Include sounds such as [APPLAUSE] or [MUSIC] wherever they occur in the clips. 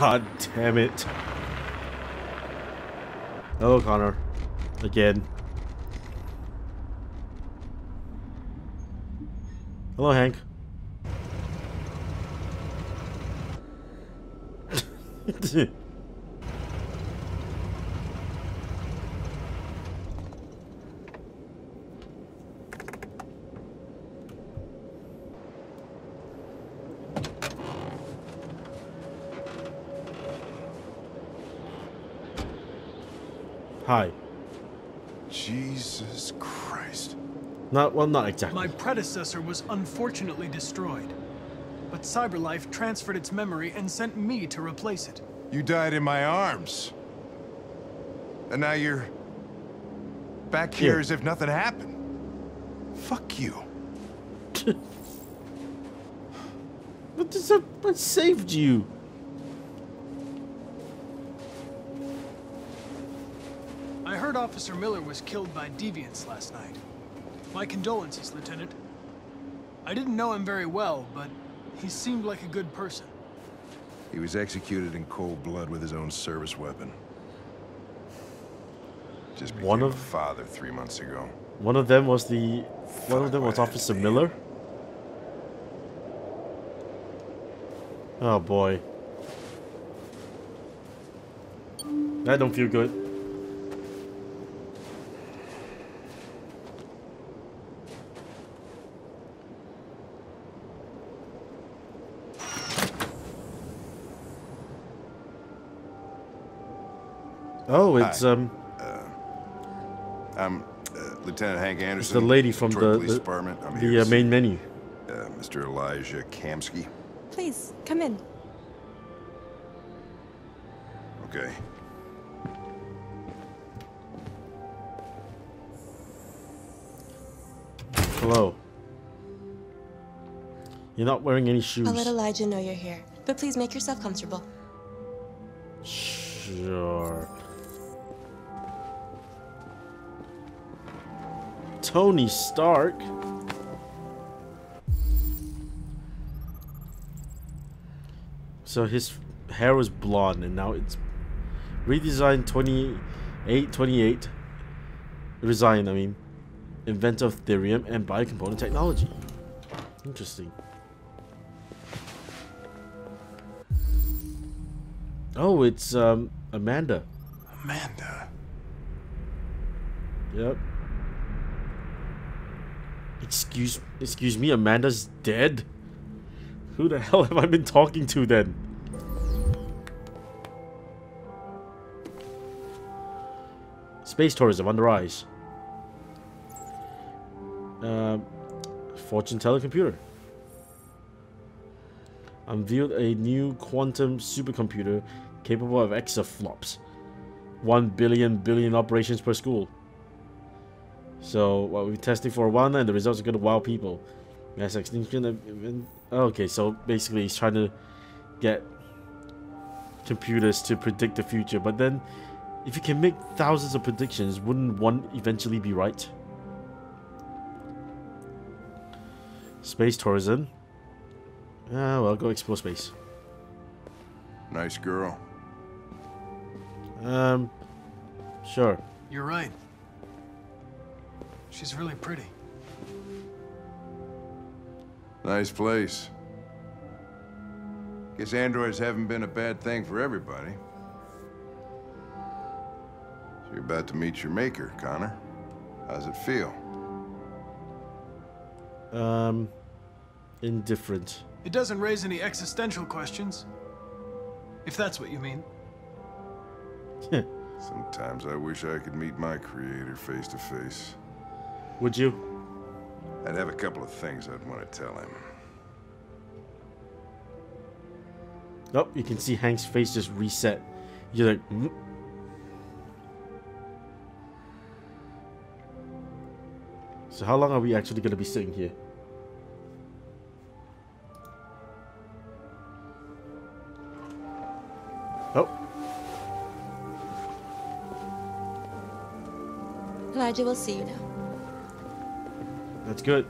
God damn it. Hello, Connor. Again. Hello, Hank. [LAUGHS] Hi. Jesus Christ. Not well, not exactly. My predecessor was unfortunately destroyed. But Cyberlife transferred its memory and sent me to replace it. You died in my arms. And now you're back here Yeah. as if nothing happened. Fuck you. But this, uh, I saved you. I heard Officer Miller was killed by deviants last night. My condolences, Lieutenant. I didn't know him very well, but he seemed like a good person. He was executed in cold blood with his own service weapon. Just became One a of- father three months ago. One of them was the. One of them was Officer man. Miller. Oh boy. That don't feel good. Oh, it's Hi. um I'm uh, Lieutenant Hank it's Anderson. the lady from Detroit the Police the, Department. I'm the here uh, main menu. uh, Mr. Elijah Kamsky. Please, come in. Okay. Hello. You're not wearing any shoes. I'll let Elijah know you're here, but please make yourself comfortable. Sure. Tony Stark. So his hair was blonde and now it's redesigned 28 28 resign I mean inventor of Thirium and biocomponent technology. Interesting. Oh, it's um Amanda. Amanda. Yep. Excuse excuse me, Amanda's dead? Who the hell have I been talking to then? Space tourism on the rise. Um, fortune teller computer. Unveiled a new quantum supercomputer capable of exaflops. 1 billion billion operations per school. So, what we're testing for one, and the results are going to wow people. Mass extinction. of- event- Okay, so basically, he's trying to get computers to predict the future. But then, if you can make thousands of predictions, wouldn't one eventually be right? Space tourism. Ah, well, go explore space. Nice girl. Um, sure. You're right. She's really pretty. Nice place. Guess androids haven't been a bad thing for everybody. So you're about to meet your maker, Connor. How's it feel? Um, indifferent. It doesn't raise any existential questions. If that's what you mean. [LAUGHS] Sometimes I wish I could meet my creator face to face. Would you? I'd have a couple of things I'd want to tell him. Oh, you can see Hank's face just reset. You're like, "Hmm?" So how long are we actually going to be sitting here? Oh, Elijah will see you now. That's good.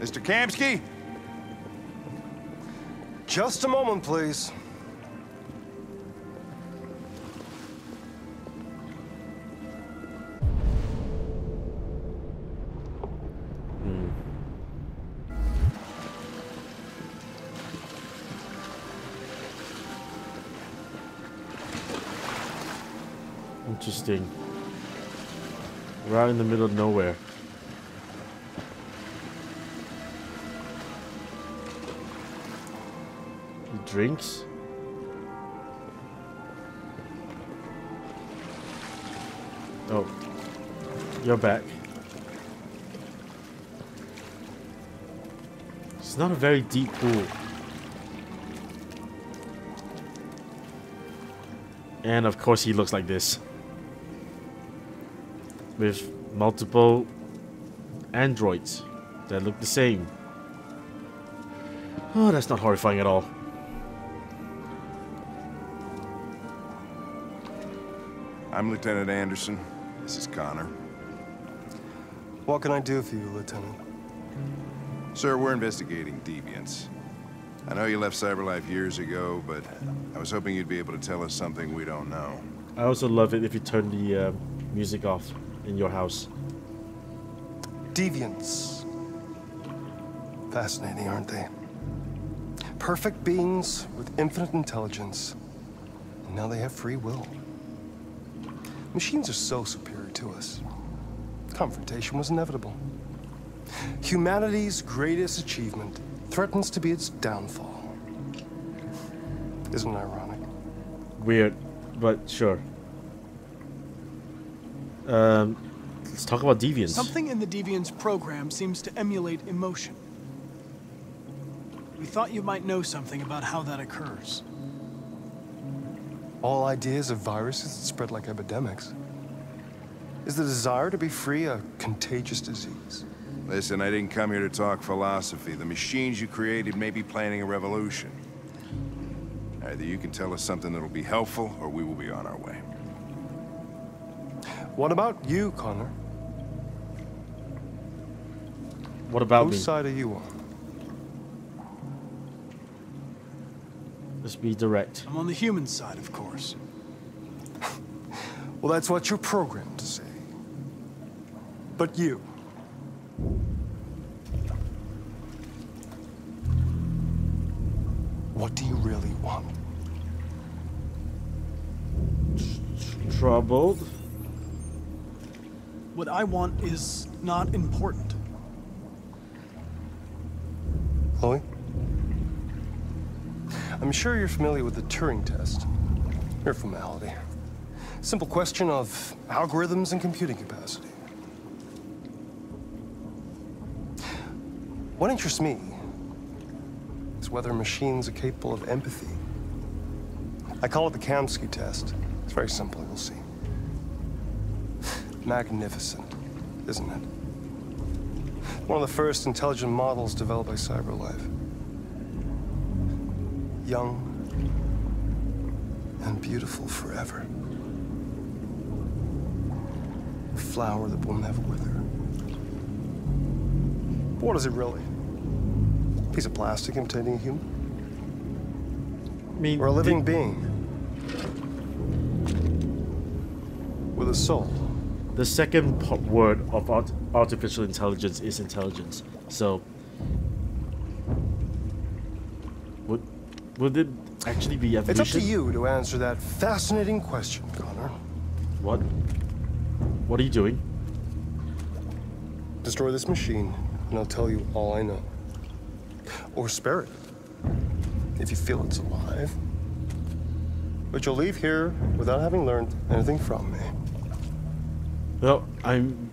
Mr. Kamsky? Just a moment, please. Interesting. Right in the middle of nowhere. He drinks. Oh, you're back. It's not a very deep pool. And of course he looks like this. With multiple androids that look the same. Oh, that's not horrifying at all. I'm Lieutenant Anderson. This is Connor. What can I do for you, Lieutenant? Sir, we're investigating deviants. I know you left Cyberlife years ago, but I was hoping you'd be able to tell us something we don't know. I also love it if you turn the uh, music off in your house. Deviants. Fascinating, aren't they? Perfect beings with infinite intelligence. And now they have free will. Machines are so superior to us. Confrontation was inevitable. Humanity's greatest achievement threatens to be its downfall. Isn't it ironic? Weird, but sure. Um, let's talk about deviants. Something in the Deviant's program seems to emulate emotion. We thought you might know something about how that occurs. All ideas of viruses that spread like epidemics. Is the desire to be free a contagious disease? Listen, I didn't come here to talk philosophy. The machines you created may be planning a revolution. Either you can tell us something that'll be helpful, or we will be on our way. What about you, Connor? what about me? Whose side are you on? Let's be direct. I'm on the human side, of course. [LAUGHS] Well, that's what you're programmed to say. But you. What do you really want? Troubled. What I want is not important. Chloe? I'm sure you're familiar with the Turing test. Mere formality. Simple question of algorithms and computing capacity. What interests me is whether machines are capable of empathy. I call it the Kamsky test. It's very simple, you'll see. Magnificent, isn't it? One of the first intelligent models developed by CyberLife. Young and beautiful forever. A flower that will never wither. But what is it really? A piece of plastic imitating a human? I mean, Or a living being? With a soul? The second word of art- artificial intelligence is intelligence. So, would would it actually be evolution? It's up to you to answer that fascinating question, Connor. What? What are you doing? Destroy this machine, and I'll tell you all I know. Or spare it, if you feel it's alive. But you'll leave here without having learned anything from me. Well, I'm.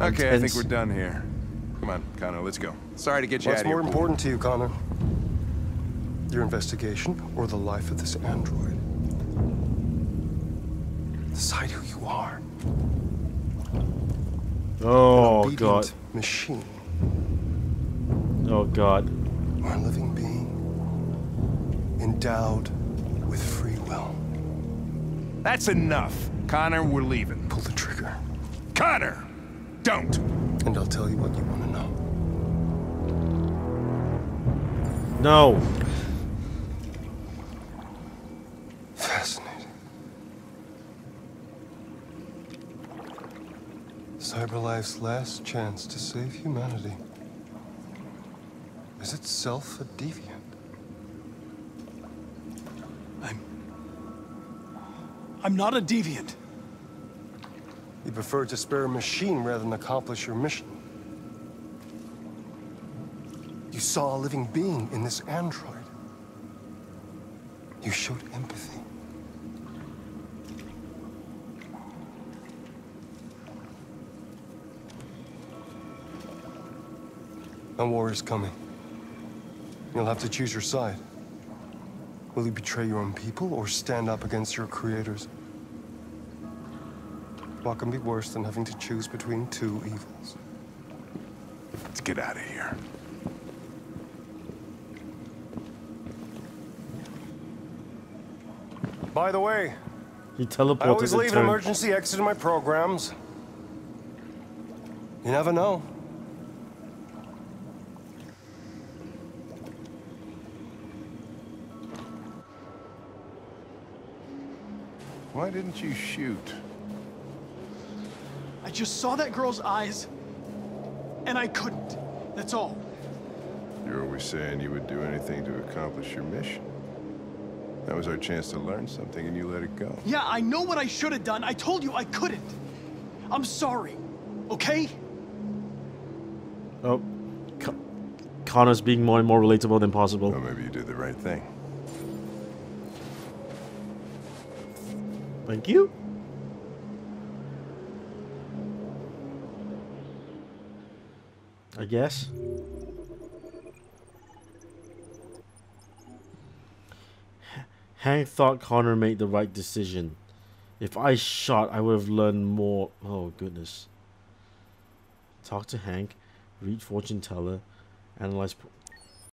I'm Okay, I think we're done here. Come on, Connor, let's go. Sorry to get you What's out of here. more important to you, Connor? Your investigation or the life of this android? Decide who you are. Oh Obedient god. Machine Oh god. or a living being endowed with free will. That's enough. Connor, we're leaving. Pull the trigger, Connor! Don't! and I'll tell you what you want to know. No. Fascinating. Cyberlife's last chance to save humanity is itself a deviant. I'm... I'm not a deviant. You prefer to spare a machine rather than accomplish your mission. You saw a living being in this android. You showed empathy. A war is coming. You'll have to choose your side. Will you betray your own people or stand up against your creators? What can be worse than having to choose between two evils? Let's get out of here. By the way, He teleported I always and leave an emergency exit in my programs. You never know. Why didn't you shoot? I just saw that girl's eyes, and I couldn't. That's all. You're always saying you would do anything to accomplish your mission. That was our chance to learn something, and you let it go. Yeah, I know what I should have done. I told you I couldn't. I'm sorry, okay? Oh. Con- Connor's being more and more relatable than possible. Well, maybe you did the right thing. Thank you. I guess. Hank thought Connor made the right decision. If I shot, I would have learned more. Oh, goodness. Talk to Hank, read fortune teller, analyze.